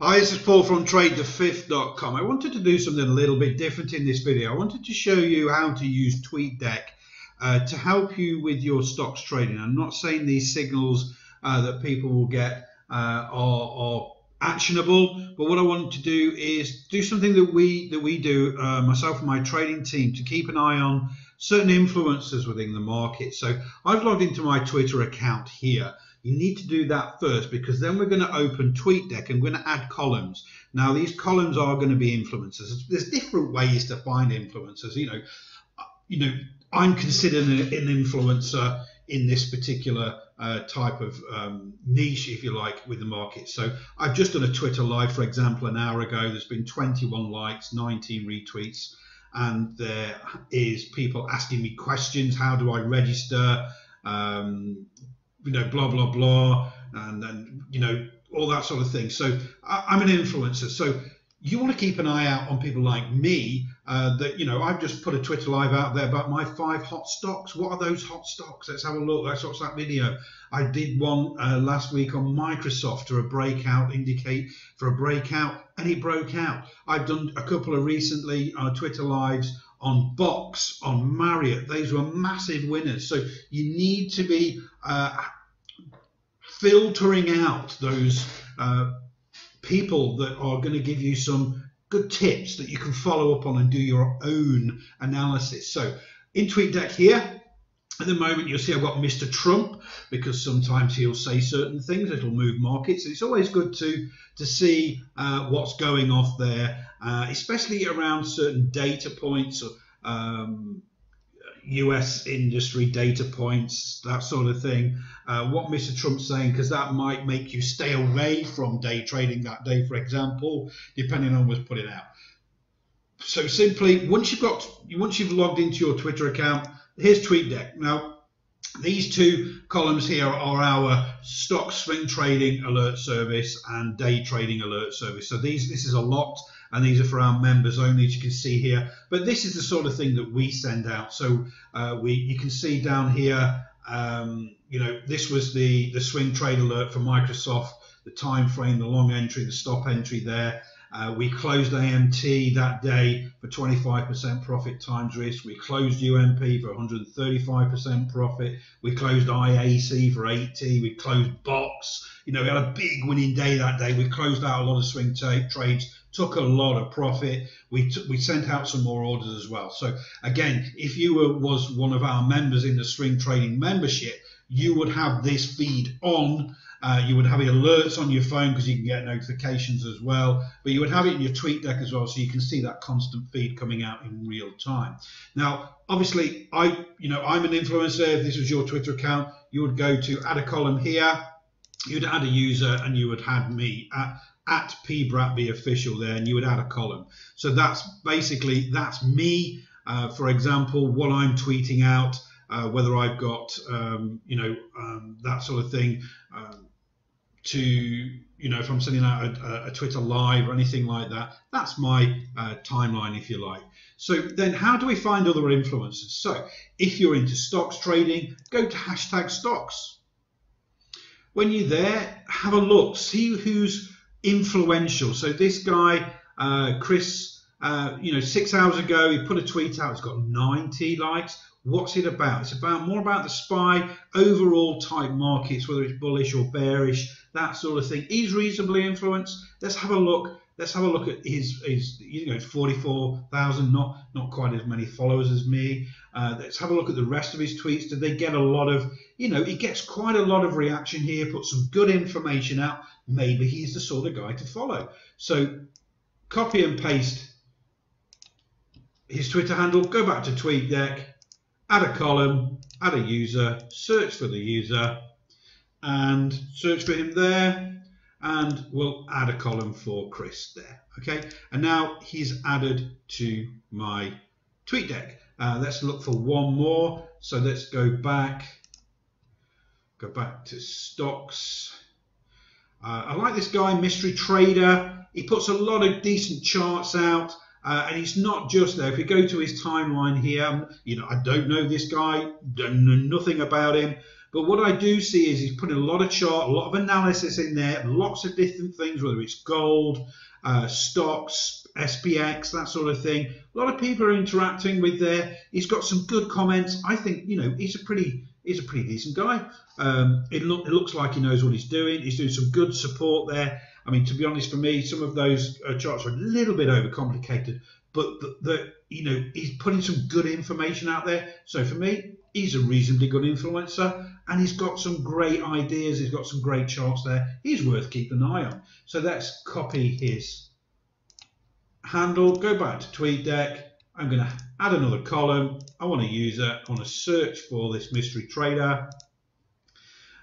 Hi, this is Paul from TradeTheFifth.com. I wanted to do something a little bit different in this video. I wanted to show you how to use TweetDeck uh, to help you with your stocks trading. I'm not saying these signals uh, that people will get uh, are, are, actionable, but what I want to do is do something that we that we do, uh, myself and my trading team, to keep an eye on certain influencers within the market. So I've logged into my Twitter account here. You need to do that first because then we're going to open TweetDeck and we're going to add columns. Now these columns are going to be influencers. There's different ways to find influencers. You know, you know, I'm considered an influencer in this particular uh, type of um, niche, if you like, with the market. So I've just done a Twitter live, for example, an hour ago. There's been 21 likes, 19 retweets, and there is people asking me questions. How do I register? Um, you know, blah blah blah, and then you know all that sort of thing. So I, am an influencer. So you want to keep an eye out on people like me. Uh, that you know, I've just put a Twitter live out there about my five hot stocks. What are those hot stocks? Let's have a look. Let's watch that video. I did one uh, last week on Microsoft for a breakout indicate for a breakout, and it broke out. I've done a couple of recently uh, Twitter lives on Box, on Marriott. Those were massive winners. So you need to be uh, filtering out those uh, people that are going to give you some good tips that you can follow up on and do your own analysis. So in TweetDeck here, at the moment, you'll see I've got Mr. Trump because sometimes he'll say certain things that'll move markets. It's always good to to see uh, what's going off there, uh, especially around certain data points um, US industry data points, that sort of thing. Uh, what Mr. Trump's saying, because that might make you stay away from day trading that day, for example, depending on what's put it out. So simply, once you've got, once you've logged into your Twitter account, here's TweetDeck. Now, these two columns here are our stock swing trading alert service and day trading alert service. So these, this is a lot and these are for our members only, as you can see here. But this is the sort of thing that we send out. So uh, we, you can see down here, um, you know, this was the, the swing trade alert for Microsoft, the time frame, the long entry, the stop entry there. Uh, we closed AMT that day for 25% profit times risk. We closed UMP for 135% profit. We closed IAC for 80. We closed Box. You know, we had a big winning day that day. We closed out a lot of swing trades took a lot of profit. We t- we sent out some more orders as well. So again, if you were, was one of our members in the swing trading membership, you would have this feed on. Uh, you would have alerts on your phone because you can get notifications as well. But you would have it in your tweet deck as well, so you can see that constant feed coming out in real time. Now, obviously, I you know I'm an influencer. If this was your Twitter account, you would go to add a column here. You'd add a user, and you would have me at P Bratby official there, and you would add a column. So that's basically that's me. Uh, for example, what I'm tweeting out, uh, whether I've got um, you know um, that sort of thing. Um, to you know if I'm sending out a, a, Twitter live or anything like that, that's my uh, timeline if you like. So then how do we find other influencers? So if you're into stocks trading, go to hashtag stocks. When you're there, have a look, see who's influential. So this guy, uh, Chris, uh, you know, six hours ago, he put a tweet out. It's got 90 likes. What's it about? It's about more about the SPY overall type markets, whether it's bullish or bearish, that sort of thing. He's reasonably influenced. Let's have a look. Let's have a look at his, his you know, 44,000, not not quite as many followers as me. Uh, let's have a look at the rest of his tweets. Did they get a lot of, you know, he gets quite a lot of reaction here, put some good information out maybe he's the sort of guy to follow. So copy and paste his Twitter handle, go back to TweetDeck, add a column, add a user, search for the user, and search for him there, and we'll add a column for Chris there. Okay, and now he's added to my TweetDeck. Uh, let's look for one more. So let's go back, go back to stocks. Uh, I like this guy, Mystery Trader. He puts a lot of decent charts out. Uh, and he's not just there. If we go to his timeline here, you know, I don't know this guy, don't know nothing about him, But what I do see is he's putting a lot of chart, a lot of analysis in there, lots of different things, whether it's gold, uh, stocks, SPX, that sort of thing. A lot of people are interacting with there. He's got some good comments. I think you know he's a pretty he's a pretty decent guy. Um, it, it looks like he knows what he's doing. He's doing some good support there. I mean, to be honest, for me, some of those uh, charts are a little bit overcomplicated, but the, the, you know he's putting some good information out there. So for me, he's a reasonably good influencer, and he's got some great ideas. He's got some great charts there. He's worth keeping an eye on. So let's copy his handle. Go back to TweetDeck. I'm going to add another column. I want to use it. I want to search for this mystery trader,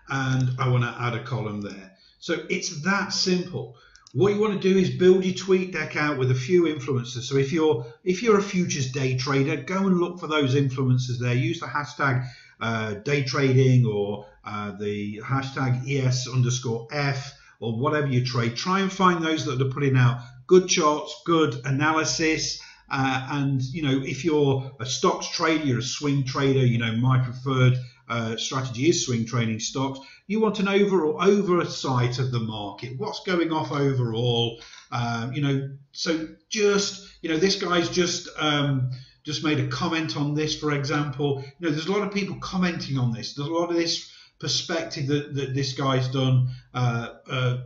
and I want to add a column there. So it's that simple. What you want to do is build your tweet deck out with a few influencers. So if you're if you're a futures day trader, go and look for those influencers there. Use the hashtag uh, day trading or uh, the hashtag ES underscore F or whatever you trade. Try and find those that are putting out good charts, good analysis. Uh, and you know, if you're a stocks trader, you're a swing trader. You know, my preferred uh, strategy is swing trading stocks. You want an overall oversight of the market. What's going off overall? Um, you know, so just you know, this guy's just um, just made a comment on this, for example. You know, there's a lot of people commenting on this. There's a lot of this perspective that, that this guy's done. Uh, uh,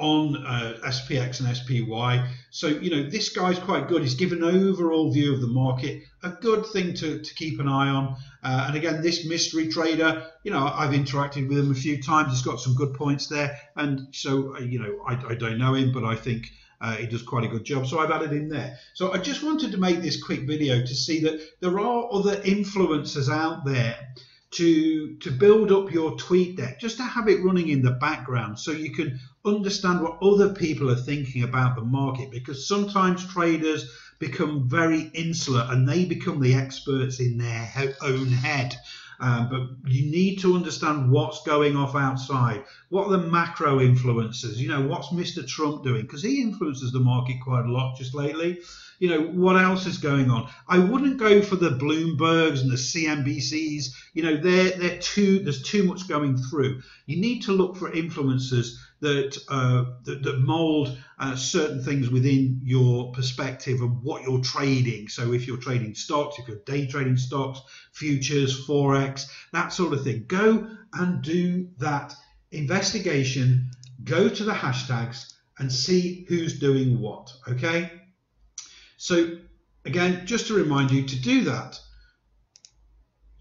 on uh, SPX and SPY. So, you know, this guy's quite good. He's given an overall view of the market, a good thing to, to keep an eye on. Uh, and again, this mystery trader, you know, I've interacted with him a few times. He's got some good points there. And so, uh, you know, I, I don't know him, but I think uh, he does quite a good job. So I've added him there. So I just wanted to make this quick video to see that there are other influencers out there to to build up your tweet deck, just to have it running in the background so you can understand what other people are thinking about the market because sometimes traders become very insular and they become the experts in their own head. Um, but you need to understand what's going off outside. What are the macro influences? You know, what's Mr. Trump doing? Because he influences the market quite a lot just lately. You know, what else is going on? I wouldn't go for the Bloombergs and the CNBCs. You know, they're, they're too, there's too much going through. You need to look for influencers that uh, that, that, mold uh, certain things within your perspective of what you're trading. So if you're trading stocks, if you're day trading stocks, futures, forex, that sort of thing, go and do that investigation. Go to the hashtags and see who's doing what. Okay. So again, just to remind you to do that,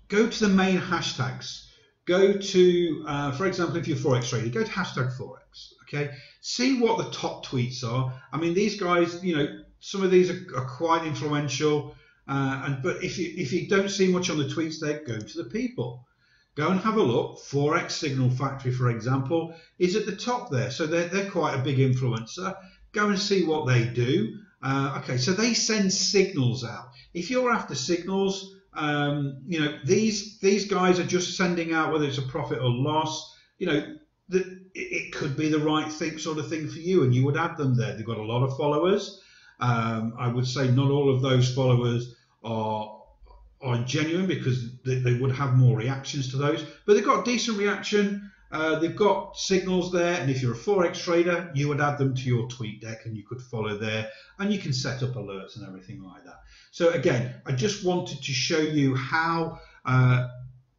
go to the main hashtags. Go to, uh, for example, if you're Forex trading, go to hashtag Forex. Okay, see what the top tweets are. I mean, these guys, you know, some of these are, are quite influential. Uh, and but if you if you don't see much on the tweets, there, go to the people. Go and have a look. Forex Signal Factory, for example, is at the top there, so they're they're quite a big influencer. Go and see what they do. Uh, okay, so they send signals out. If you're after signals, um, you know these these guys are just sending out whether it's a profit or loss. You know that it could be the right thing, sort of thing for you, and you would add them there. They've got a lot of followers. Um, I would say not all of those followers are are genuine because they, they would have more reactions to those, but they've got decent reaction. Uh, they've got signals there, and if you're a forex trader, you would add them to your tweet deck, and you could follow there, and you can set up alerts and everything like that. So again, I just wanted to show you how uh,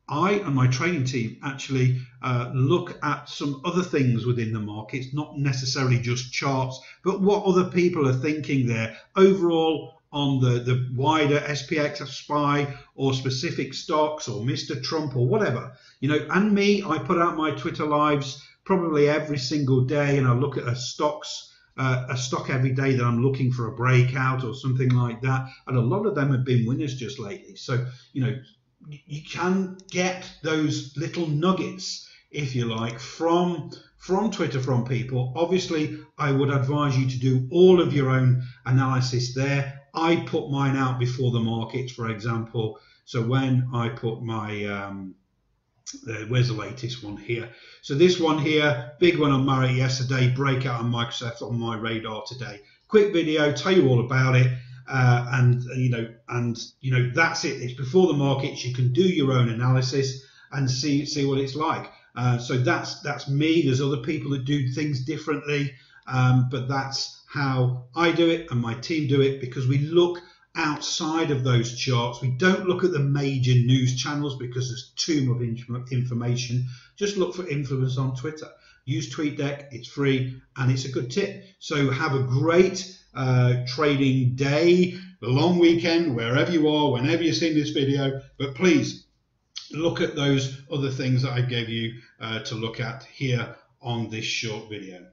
I and my training team actually uh, look at some other things within the markets, not necessarily just charts, but what other people are thinking there overall on the, the wider SPX SPY or specific stocks or Mr. Trump or whatever. You know, and me, I put out my Twitter lives probably every single day and I look at a stocks. Uh, a stock every day that I'm looking for a breakout or something like that, and a lot of them have been winners just lately. So you know, you can get those little nuggets, if you like, from from Twitter from people. Obviously, I would advise you to do all of your own analysis there. I put mine out before the markets, for example. So when I put my, um, uh, where's the latest one here? So this one here, big one on Marriott yesterday, breakout on Microsoft on my radar today. Quick video, tell you all about it. Uh, and you know, and you know, that's it. It's before the markets. You can do your own analysis. and see see what it's like. Uh, so that's that's me. There's other people that do things differently, um, but that's how I do it and my team do it because we look outside of those charts. We don't look at the major news channels because there's too much information. Just look for influence on Twitter. Use TweetDeck, it's free and it's a good tip. So have a great uh, trading day, the long weekend, wherever you are, whenever you're seeing this video. But please look at those other things that I gave you uh, to look at here on this short video.